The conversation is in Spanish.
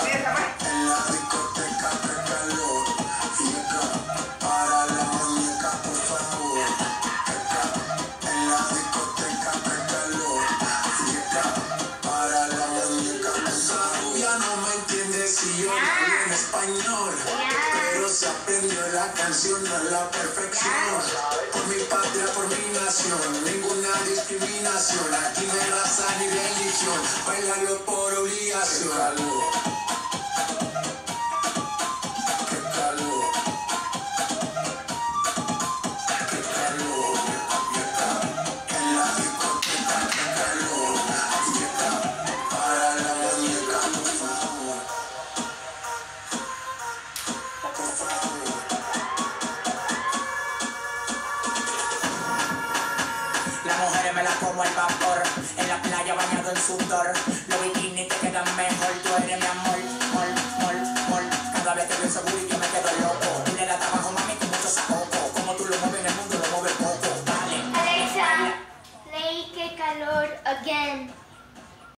Que en la discoteca, que calor, y que para la muñeca, por favor. Que en la discoteca, que calor, y que para la muñeca, por favor. No me entiendes si yo hablo en español, pero se aprendió la canción a la perfección. Por mi patria, por mi nación, ninguna discriminación bailalo por obligación. Qué calor. Qué calor. En la discoteca, calor. Para la por favor. Las mujeres me las como al vapor, playa bañado Alexa, play Que Calor again.